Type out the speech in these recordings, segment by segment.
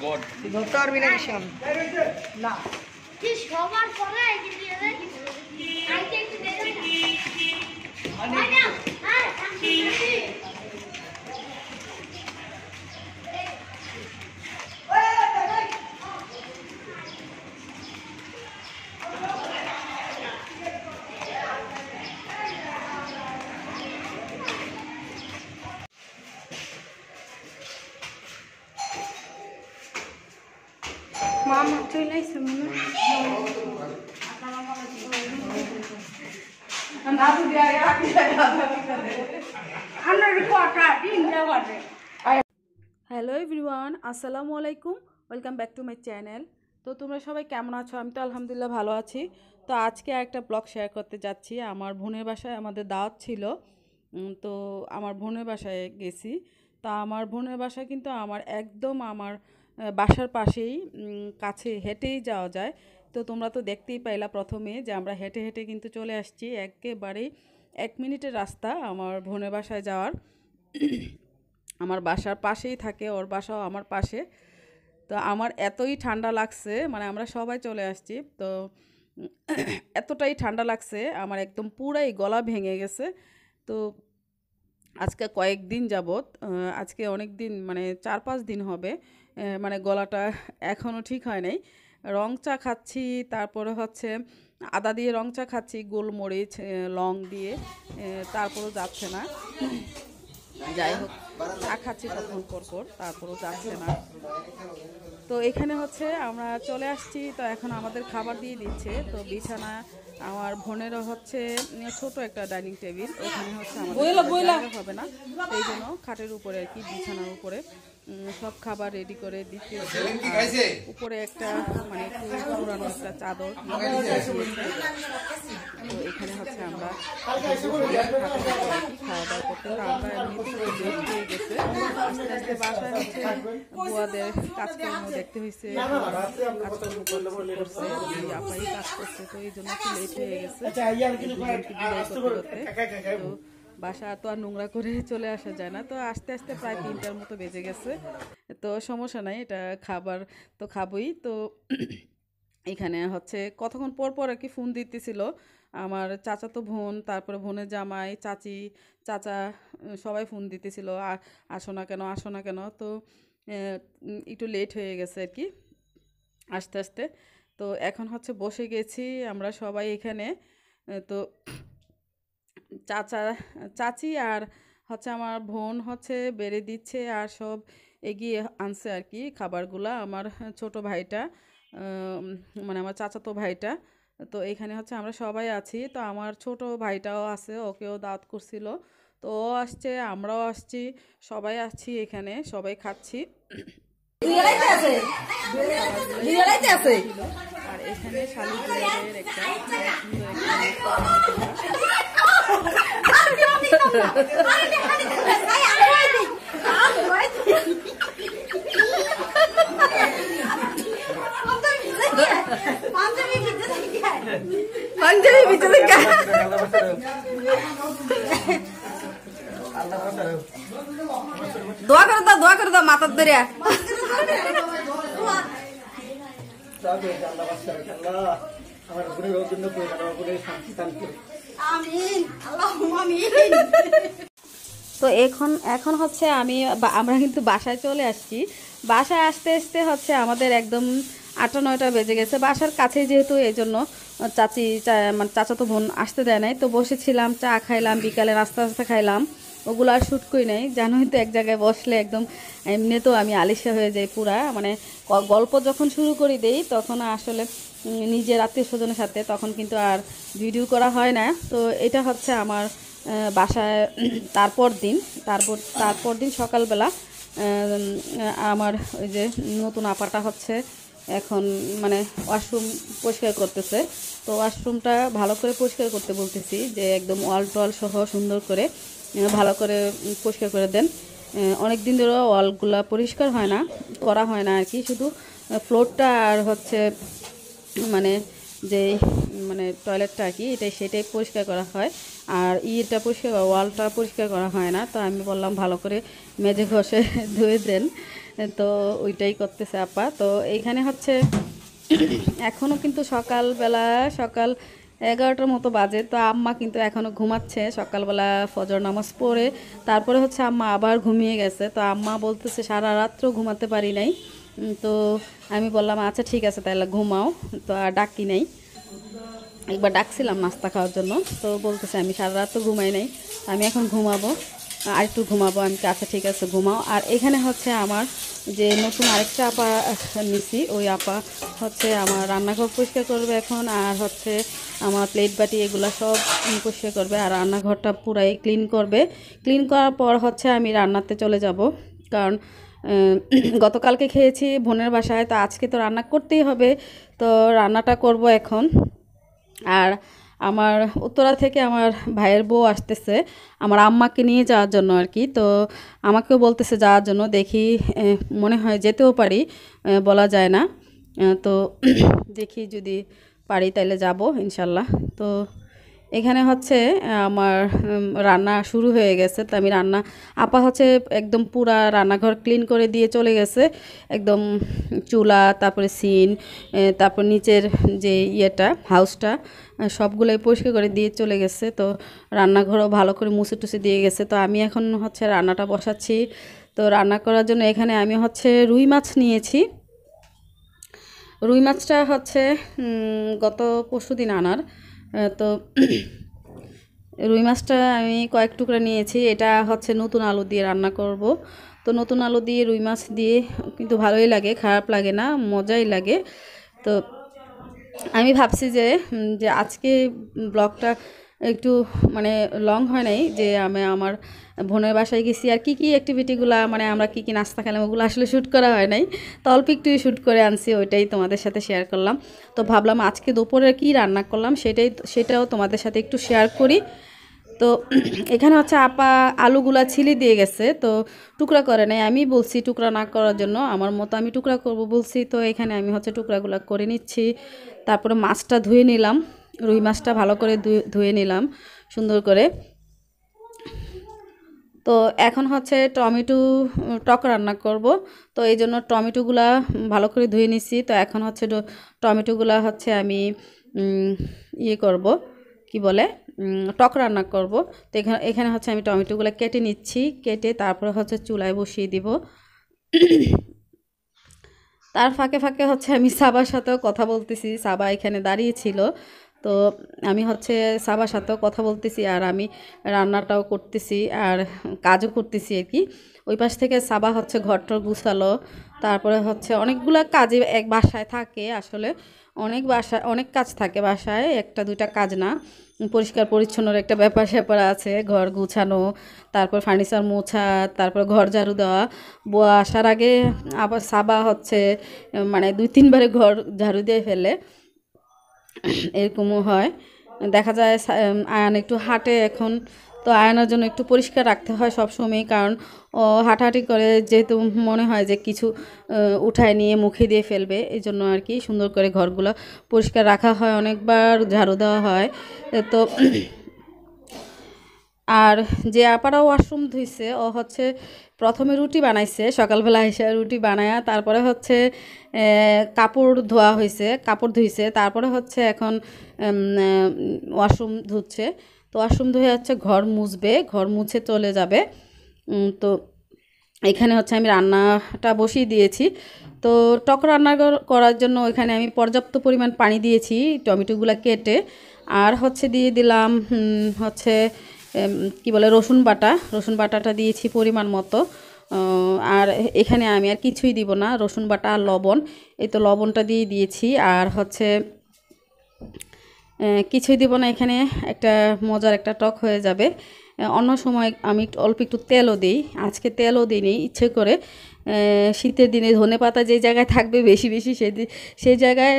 God ধরতে পারবি না। বেশি আমি না কি সবার পরে কিন্তু এদের আইতে একটু দেখে না হয় না আর চলে মনে হ্যালো এভরিওয়ান, আসসালামু আলাইকুম। Welcome back to my channel. তো তোমরা সবাই কেমন আছো? আমি তো আলহামদুলিল্লাহ ভালো আছি। তো আজকে একটা ব্লগ শেয়ার করতে যাচ্ছি। আমার বোনের বাসায় আমাদের দাওয়াত ছিল। তো আমার বোনের বাসায় গেছি। তা আমার বোনের বাসায় কিন্তু আমার একদম আমার বাসার পাশেই কাছে হেঁটেই যাওয়া যায়। তো তোমরা তো দেখতেই পাইলা প্রথমে যে আমরা হেঁটে হেঁটে কিন্তু চলে আসছি। একেবারেই এক মিনিটের রাস্তা আমার বোনের বাসায় যাওয়ার। আমার বাসার পাশেই থাকে ওর বাসাও আমার পাশে। তো আমার এতই ঠান্ডা লাগছে মানে আমরা সবাই চলে আসছি। তো এতটাই ঠান্ডা লাগছে আমার একদম পুরাই গলা ভেঙে গেছে। তো আজকে কয়েকদিন আহ, আজকে অনেক দিন মানে চার পাঁচ দিন হবে। মানে গলাটা এখনও ঠিক হয় নাই। রং চা খাচ্ছি তারপরে হচ্ছে আদা দিয়ে রং চা খাচ্ছি গোলমরিচ লং দিয়ে তারপরেও যাচ্ছে না। যাই হোক চা খাচ্ছি তখন পর পর তারপরেও যাচ্ছে না। তো এখানে হচ্ছে আমরা চলে আসছি তো এখন আমাদের খাবার দিয়ে দিচ্ছে। তো বিছানা আমার বোনেরও হচ্ছে ছোট একটা ডাইনিং টেবিল। ওখানে হচ্ছে আমাদের হবে না। এই জন্য খাটের উপরে আর কি বিছানার উপরে। সব খাবার রেডি করে দিচ্ছে। উপরে একটা মানে পুরানো একটা চাদর। তো এখানে হচ্ছে আমরা খাওয়া দাওয়া করতে তো আমরা লেট হয়ে গেছে। আস্তে আস্তে বাসায় হচ্ছে বুয়াদের কাজকর্ম দেখতে হয়েছে। কাজকর্ম করছে করছে আপাই কাজ করছে তো এই জন্য একটু লেট হয়ে গেছে। বিদায় করতে করতে তো বাসা তো আর নোংরা করে চলে আসা যায় না। তো আস্তে আস্তে প্রায় তিনটার মতো বেজে গেছে। তো সমস্যা নাই, এটা খাবার তো খাবই। তো এখানে হচ্ছে কতক্ষণ পর পর আর কি ফোন দিতেছিল। আমার চাচা তো বোন, তারপরে বোনের জামাই, চাচি, চাচা সবাই ফোন দিতেছিল। আ- আসো না কেন, আসো না কেন। তো একটু লেট হয়ে গেছে আর কি আস্তে আস্তে। তো এখন হচ্ছে বসে গেছি আমরা সবাই এখানে। তো চাচা, চাচি আর হচ্ছে আমার বোন হচ্ছে বেড়ে দিচ্ছে আর সব এগিয়ে আনছে আর কি খাবারগুলা আমার ছোট ভাইটা মানে আমার চাচাতো ভাইটা। তো এখানে হচ্ছে আমরা সবাই আছি। তো আমার ছোট ভাইটাও আছে, ওকেও দাঁত করছিল। তো ও আসছে, আমরাও আসছি, সবাই আসছি এখানে, সবাই খাচ্ছি। আর এখানে শালি জুয়েলের একটা সুন্দর একটা পাঞ্জাবি ভিতরে দোয়া করে দাও দোয়া করে দাও মাথার ধরে আমার ঘুরে জন্য করে শান্তি দান করে আমিন আল্লাহ আমিন তো এখন এখন হচ্ছে আমি আমরা কিন্তু বাসায় চলে আসছি। বাসায় আসতে আসতে হচ্ছে আমাদের একদম আটটা, নয়টা বেজে গেছে। বাসার কাছেই যেহেতু এই জন্য চাচি মানে চাচাতো বোন আসতে দেয় নাই। তো বসেছিলাম, চা খাইলাম, বিকালে নাস্তা নাস্তা খাইলাম। ওগুলো আর শ্যুট করি নাই। জানোই তো, এক জায়গায় বসলে একদম এমনি তো আমি আলিশা হয়ে যাই পুরা। মানে গল্প যখন শুরু করি দেই, তখন আসলে নিজের আত্মীয় স্বজনের সাথে, তখন কিন্তু আর ভিডিও করা হয় না। তো এটা হচ্ছে আমার বাসায় তারপর দিন, তারপর তারপর দিন সকালবেলা আমার ওই যে নতুন আপাটা হচ্ছে, এখন মানে ওয়াশরুম পরিষ্কার করতেছে। তো ওয়াশরুমটা ভালো করে পরিষ্কার করতে বলতেছি যে একদম ওয়াল টোয়াল সহ সুন্দর করে ভালো করে পরিষ্কার করে দেন। অনেক দিন ধরে ওয়ালগুলা পরিষ্কার হয় না, করা হয় না আর কি। শুধু ফ্লোরটা আর হচ্ছে মানে যে মানে টয়লেটটা আর কি, এটাই সেটাই পরিষ্কার করা হয়। আর ইটা পরিষ্কার ওয়ালটা পরিষ্কার করা হয় না। তো আমি বললাম, ভালো করে মেজে ঘষে ধুয়ে দেন। তো ওইটাই করতেছে আপা। তো এইখানে হচ্ছে এখনও কিন্তু সকালবেলা, সকাল এগারোটার মতো বাজে। তো আম্মা কিন্তু এখনও ঘুমাচ্ছে। সকালবেলা ফজর নামাজ পড়ে। তারপরে হচ্ছে আম্মা আবার ঘুমিয়ে গেছে। তো আম্মা বলতেছে, সারা রাত্র ঘুমাতে পারি নাই। তো আমি বললাম আচ্ছা ঠিক আছে, তাহলে ঘুমাও। তো আর ডাকি নাই। একবার ডাকছিলাম নাস্তা খাওয়ার জন্য। তো বলতেছে, আমি সারা রাত তো ঘুমাই নাই, আমি এখন ঘুমাবো, আর একটু ঘুমাবো। আমি আচ্ছা ঠিক আছে, ঘুমাও। আর এখানে হচ্ছে আমার যে নতুন আরেকটা আপা নিছি, ওই আপা হচ্ছে আমার রান্নাঘর পরিষ্কার করবে এখন, আর হচ্ছে আমার প্লেট বাটি এগুলো সব পরিষ্কার করবে, আর রান্নাঘরটা পুরাই ক্লিন করবে। ক্লিন করার পর হচ্ছে আমি রান্নাতে চলে যাব, কারণ গতকালকে খেয়েছি বোনের বাসায়, তো আজকে তো রান্না করতেই হবে, তো রান্নাটা করব এখন। আর আমার উত্তরা থেকে আমার ভাইয়ের বউ আসতেছে, আমার আম্মাকে নিয়ে যাওয়ার জন্য আর কি। তো আমাকেও বলতেছে যাওয়ার জন্য, দেখি মনে হয় যেতেও পারি বলা যায় না। তো দেখি যদি পারি তাহলে যাব, ইনশাল্লাহ। তো এখানে হচ্ছে, আমার রান্না শুরু হয়ে গেছে। তো আমি রান্না, আপা হচ্ছে একদম পুরা রান্নাঘর ক্লিন করে দিয়ে চলে গেছে। একদম চুলা, তারপরে সিন তারপর নিচের যে ইয়েটা, হাউসটা সবগুলোই পরিষ্কার করে দিয়ে চলে গেছে। তো রান্নাঘরও ভালো করে মুছে টুছে দিয়ে গেছে। তো আমি এখন হচ্ছে রান্নাটা বসাচ্ছি। তো রান্না করার জন্য এখানে আমি হচ্ছে রুই মাছ নিয়েছি। রুই মাছটা হচ্ছে গত পরশু দিন আনার। তো রুই মাছটা আমি কয়েক টুকরা নিয়েছি। এটা হচ্ছে নতুন আলু দিয়ে রান্না করব। তো নতুন আলু দিয়ে রুই মাছ দিয়ে কিন্তু ভালোই লাগে, খারাপ লাগে না, মজাই লাগে। তো আমি ভাবছি যে যে আজকে ব্লগটা একটু মানে লং হয় নাই যে আমি আমার বোনের বাসায় গেছি আর কি কি অ্যাক্টিভিটিগুলো মানে আমরা কি কি নাস্তা খেলাম, ওগুলো আসলে শ্যুট করা হয় নাই। তো অল্প একটু শ্যুট করে আনছি, ওইটাই তোমাদের সাথে শেয়ার করলাম। তো ভাবলাম আজকে দুপুরে কি রান্না করলাম সেটাই, সেটাও তোমাদের সাথে একটু শেয়ার করি। তো এখানে হচ্ছে আপা আলুগুলা ছিলি দিয়ে গেছে, তো টুকরা করে নাই। আমি বলছি টুকরা না করার জন্য, আমার মতো আমি টুকরা করব বলছি, তো এখানে আমি হচ্ছে টুকরাগুলো করে নিচ্ছি। তারপরে মাছটা ধুয়ে নিলাম। রুই মাছটা ভালো করে ধুয়ে- নিলাম, সুন্দর করে। তো এখন হচ্ছে টমেটো টক রান্না করব। তো এই জন্য টমেটোগুলা ভালো করে ধুয়ে নিছি। তো এখন হচ্ছে টমেটোগুলা হচ্ছে আমি ইয়ে করব, কি বলে টক রান্না করব। তো এখানে এখানে হচ্ছে আমি টমেটোগুলো কেটে নিচ্ছি। কেটে তারপরে হচ্ছে চুলায় বসিয়ে দিব। তার ফাঁকে ফাঁকে হচ্ছে আমি সাবার সাথেও কথা বলতেছি। সাবা এখানে দাঁড়িয়ে ছিল। তো আমি হচ্ছে সাবার সাথেও কথা বলতেছি আর আমি রান্নাটাও করতেছি আর কাজও করতেছি আর কি। ওই পাশ থেকে সাবা হচ্ছে ঘরটর গুছালো। তারপরে হচ্ছে অনেকগুলো কাজে এক বাসায় থাকে আসলে। অনেক বাসা, অনেক কাজ থাকে বাসায়, একটা দুইটা কাজ না। পরিষ্কার পরিচ্ছন্নর একটা ব্যাপার স্যাপার আছে, ঘর গুছানো, তারপর ফার্নিচার মোছা, তারপর ঘর ঝাড়ু দেওয়া। আসার আগে আবার সাবা হচ্ছে মানে দুই তিনবারে ঘর ঝাড়ু দিয়ে ফেলে। এরকমও হয়। দেখা যায় আয়ান একটু হাঁটে এখন। তো আয়নার জন্য একটু পরিষ্কার রাখতে হয় সব সময় কারণ ও হাঁটাহাঁটি করে যেহেতু মনে হয় যে কিছু উঠায় নিয়ে মুখে দিয়ে ফেলবে এই জন্য আর কি সুন্দর করে ঘরগুলো পরিষ্কার রাখা হয়। অনেকবার ঝাড়ু দেওয়া হয়। তো আর যে আপারা ওয়াশরুম ধুইছে ও হচ্ছে প্রথমে রুটি বানাইছে, সকালবেলা এসে রুটি বানায়া তারপরে হচ্ছে কাপড় ধোয়া হয়েছে কাপড় ধুইছে, তারপরে হচ্ছে এখন ওয়াশরুম ধুচ্ছে। তো ওয়াশরুম ধুয়ে হচ্ছে ঘর মুছবে, ঘর মুছে চলে যাবে। তো এখানে হচ্ছে আমি রান্নাটা বসিয়ে দিয়েছি। তো টক রান্না করার জন্য ওইখানে আমি পর্যাপ্ত পরিমাণ পানি দিয়েছি, টমেটোগুলো কেটে। আর হচ্ছে দিয়ে দিলাম হচ্ছে কি বলে, রসুন বাটা। রসুন বাটাটা দিয়েছি পরিমাণ মতো। আর এখানে আমি আর কিছুই দিব না, রসুন বাটা আর লবণ। এই তো লবণটা দিয়ে দিয়েছি। আর হচ্ছে কিছুই দিব না, এখানে একটা মজার একটা টক হয়ে যাবে। অন্য সময় আমি অল্প একটু তেলও দিই। আজকে তেলও দিইনি, ইচ্ছে করে। শীতের দিনে ধনে পাতা যে জায়গায় থাকবে বেশি বেশি সেই সেই জায়গায়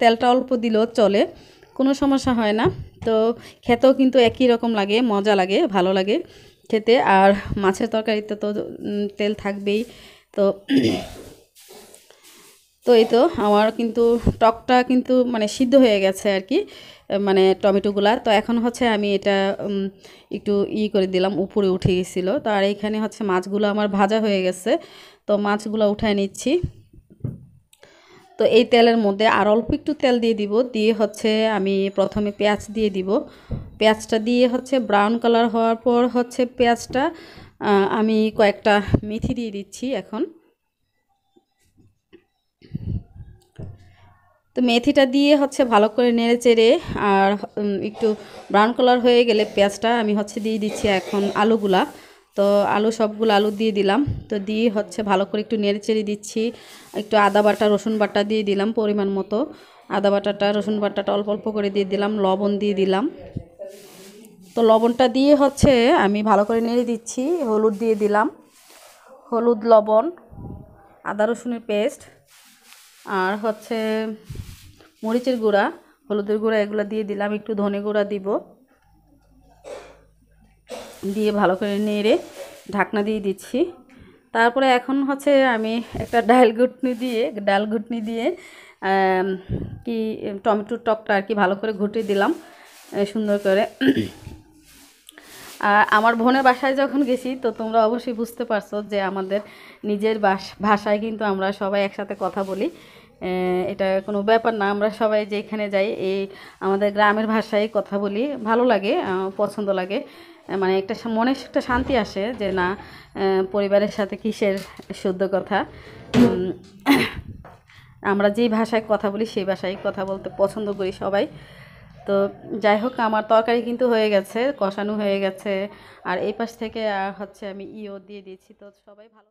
তেলটা অল্প দিলেও চলে। কোনো সমস্যা হয় না। তো খেতেও কিন্তু একই রকম লাগে, মজা লাগে, ভালো লাগে খেতে। আর মাছের তরকারিতে তো তেল থাকবেই। তো তো এই তো আমার কিন্তু টকটা কিন্তু মানে সিদ্ধ হয়ে গেছে আর কি মানে টমেটোগুলা তো এখন হচ্ছে আমি এটা একটু ই করে দিলাম, উপরে উঠে গেছিল। তো আর এইখানে হচ্ছে মাছগুলো আমার ভাজা হয়ে গেছে। তো মাছগুলো উঠায় নিচ্ছি। তো এই তেলের মধ্যে আর অল্প একটু তেল দিয়ে দিব। দিয়ে হচ্ছে আমি প্রথমে পেঁয়াজ দিয়ে দিব। পেঁয়াজটা দিয়ে হচ্ছে ব্রাউন কালার হওয়ার পর হচ্ছে পেঁয়াজটা আমি কয়েকটা মেথি দিয়ে দিচ্ছি এখন। তো মেথিটা দিয়ে হচ্ছে ভালো করে নেড়ে চেড়ে আর একটু ব্রাউন কালার হয়ে গেলে পেঁয়াজটা আমি হচ্ছে দিয়ে দিচ্ছি এখন আলুগুলা। তো আলু সবগুলো আলু দিয়ে দিলাম। তো দিয়ে হচ্ছে ভালো করে একটু নেড়ে চেড়ে দিচ্ছি। একটু আদা বাটা, রসুন বাটা দিয়ে দিলাম পরিমাণ মতো। আদা বাটাটা, রসুন বাটাটা অল্প অল্প করে দিয়ে দিলাম, লবণ দিয়ে দিলাম। তো লবণটা দিয়ে হচ্ছে আমি ভালো করে নেড়ে দিচ্ছি, হলুদ দিয়ে দিলাম। হলুদ, লবণ, আদা, রসুনের পেস্ট আর হচ্ছে মরিচের গুঁড়া, হলুদের গুঁড়া এগুলো দিয়ে দিলাম। একটু ধনে গুঁড়া দিব। দিয়ে ভালো করে নেড়ে ঢাকনা দিয়ে দিচ্ছি। তারপরে এখন হচ্ছে আমি একটা ডাল ঘুটনি দিয়ে, ডাল ঘুটনি দিয়ে কি টমেটোর টকটা আর কি ভালো করে ঘুটে দিলাম সুন্দর করে। আর আমার বোনের বাসায় যখন গেছি, তো তোমরা অবশ্যই বুঝতে পারছ যে আমাদের নিজের বাস, ভাষায় কিন্তু আমরা সবাই একসাথে কথা বলি। এটা কোনো ব্যাপার না, আমরা সবাই যেখানে যাই, এই আমাদের গ্রামের ভাষায় কথা বলি, ভালো লাগে পছন্দ লাগে। মানে একটা মনে একটা শান্তি আসে যে না পরিবারের সাথে কিসের শুদ্ধ কথা। আমরা যেই ভাষায় কথা বলি, সেই ভাষায় কথা বলতে পছন্দ করি সবাই। তো যাই হোক, আমার তরকারি কিন্তু হয়ে গেছে, কষানো হয়ে গেছে। আর এই পাশ থেকে হচ্ছে আমি ইও দিয়ে দিয়েছি, তো সবাই ভালো